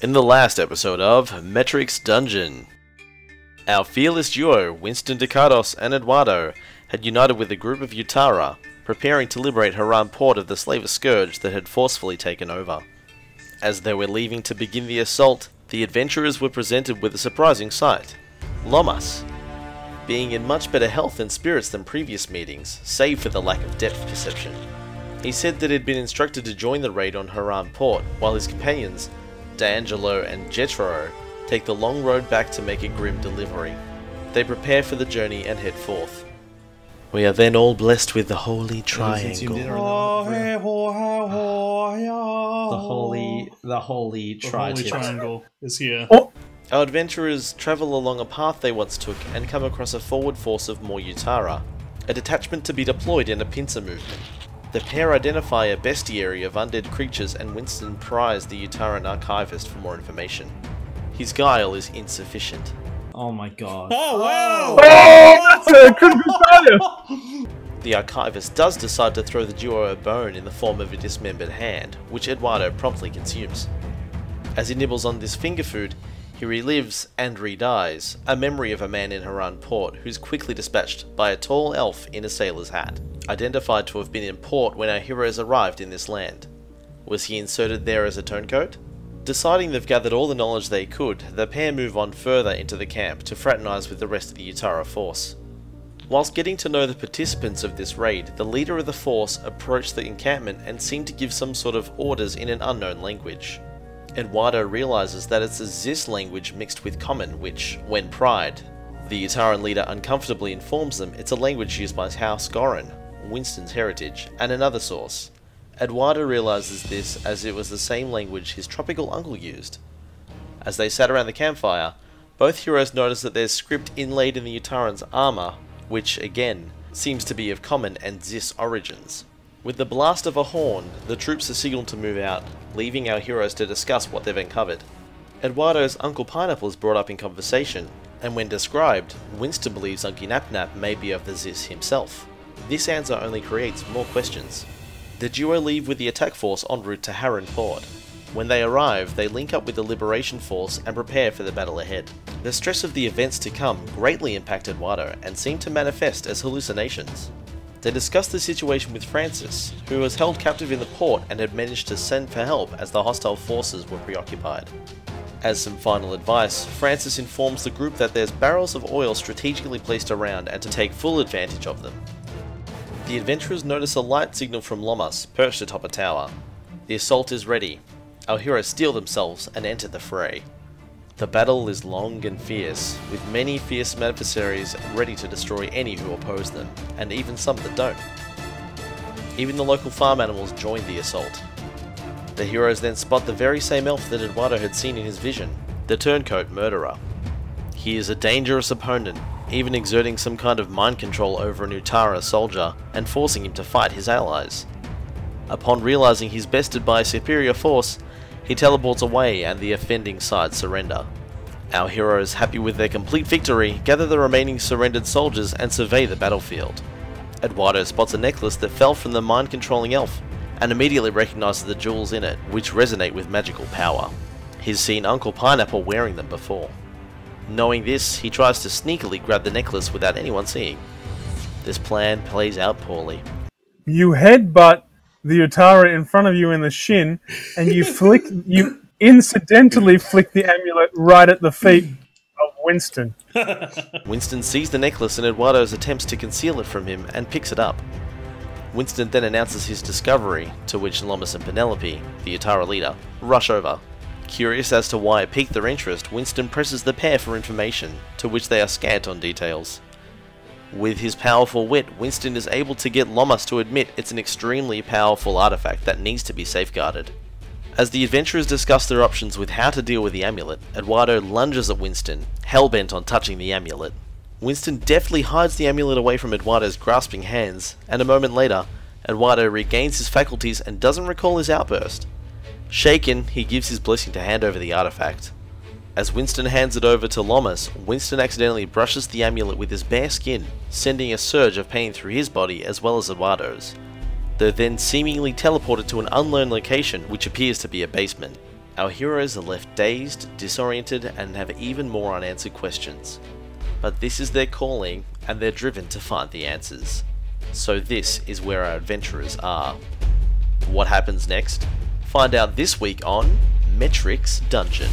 In the last episode of Metric's Dungeon, our fearless duo, Winston Ducados and Eduardo, had united with a group of Utara, preparing to liberate Haran port of the Slaver Scourge that had forcefully taken over. As they were leaving to begin the assault, the adventurers were presented with a surprising sight. Lomas, being in much better health and spirits than previous meetings, save for the lack of depth perception. He said that he had been instructed to join the raid on Haran port, while his companions, D'Angelo and Jetro, take the long road back to make a grim delivery. They prepare for the journey and head forth. We are then all blessed with the Holy Triangle. The oh, The holy, the holy The holy triangle is here. Oh. Our adventurers travel along a path they once took and come across a forward force of more Utara, a detachment to be deployed in a pincer movement. The pair identify a bestiary of undead creatures and Winston pries the Utaran archivist for more information. His guile is insufficient. Oh my god. Oh wow! Oh. The archivist does decide to throw the duo a bone in the form of a dismembered hand, which Eduardo promptly consumes. As he nibbles on this finger food, he relives and re-dies, a memory of a man in Haran port who's quickly dispatched by a tall elf in a sailor's hat, identified to have been in port when our heroes arrived in this land. Was he inserted there as a turncoat? Deciding they've gathered all the knowledge they could, the pair move on further into the camp to fraternize with the rest of the Utara force. Whilst getting to know the participants of this raid, the leader of the force approached the encampment and seemed to give some sort of orders in an unknown language. Eduardo realizes that it's a Zis language mixed with Common, which, when pried, the Utaran leader uncomfortably informs them it's a language used by House Goran, Winston's heritage, and another source. Eduardo realizes this as it was the same language his tropical uncle used. As they sat around the campfire, both heroes notice that there's script inlaid in the Utaran's armor, which, again, seems to be of common and Zis origins. With the blast of a horn, the troops are signaled to move out, leaving our heroes to discuss what they've uncovered. Eduardo's Uncle Pineapple is brought up in conversation, and when described, Winston believes Uncle Napnap may be of the Zis himself. This answer only creates more questions. The duo leave with the attack force en route to Harran Port. When they arrive, they link up with the Liberation Force and prepare for the battle ahead. The stress of the events to come greatly impacted Eduardo and seemed to manifest as hallucinations. They discuss the situation with Francis, who was held captive in the port and had managed to send for help as the hostile forces were preoccupied. As some final advice, Francis informs the group that there's barrels of oil strategically placed around and to take full advantage of them. The adventurers notice a light signal from Lomas, perched atop a tower. The assault is ready. Our heroes steel themselves and enter the fray. The battle is long and fierce, with many fierce adversaries ready to destroy any who oppose them, and even some that don't. Even the local farm animals join the assault. The heroes then spot the very same elf that Eduardo had seen in his vision, the turncoat murderer. He is a dangerous opponent, even exerting some kind of mind control over an Utara soldier and forcing him to fight his allies. Upon realizing he's bested by a superior force, he teleports away and the offending side surrender. Our heroes, happy with their complete victory, gather the remaining surrendered soldiers and survey the battlefield. Eduardo spots a necklace that fell from the mind controlling elf and immediately recognizes the jewels in it, which resonate with magical power. He's seen Uncle Pineapple wearing them before. Knowing this, he tries to sneakily grab the necklace without anyone seeing. This plan plays out poorly. You headbutt the Utara in front of you in the shin, and you flick, you incidentally flick the amulet right at the feet of Winston. Winston sees the necklace in Eduardo's attempts to conceal it from him and picks it up. Winston then announces his discovery, to which Lomas and Penelope, the Utara leader, rush over. Curious as to why it piqued their interest, Winston presses the pair for information, to which they are scant on details. With his powerful wit, Winston is able to get Lomas to admit it's an extremely powerful artifact that needs to be safeguarded. As the adventurers discuss their options with how to deal with the amulet, Eduardo lunges at Winston, hell-bent on touching the amulet. Winston deftly hides the amulet away from Eduardo's grasping hands, and a moment later, Eduardo regains his faculties and doesn't recall his outburst. Shaken, he gives his blessing to hand over the artifact. As Winston hands it over to Lomas, Winston accidentally brushes the amulet with his bare skin, sending a surge of pain through his body as well as Eduardo's. They're then seemingly teleported to an unknown location which appears to be a basement. Our heroes are left dazed, disoriented, and have even more unanswered questions. But this is their calling, and they're driven to find the answers. So, this is where our adventurers are. What happens next? Find out this week on Metrics Dungeon.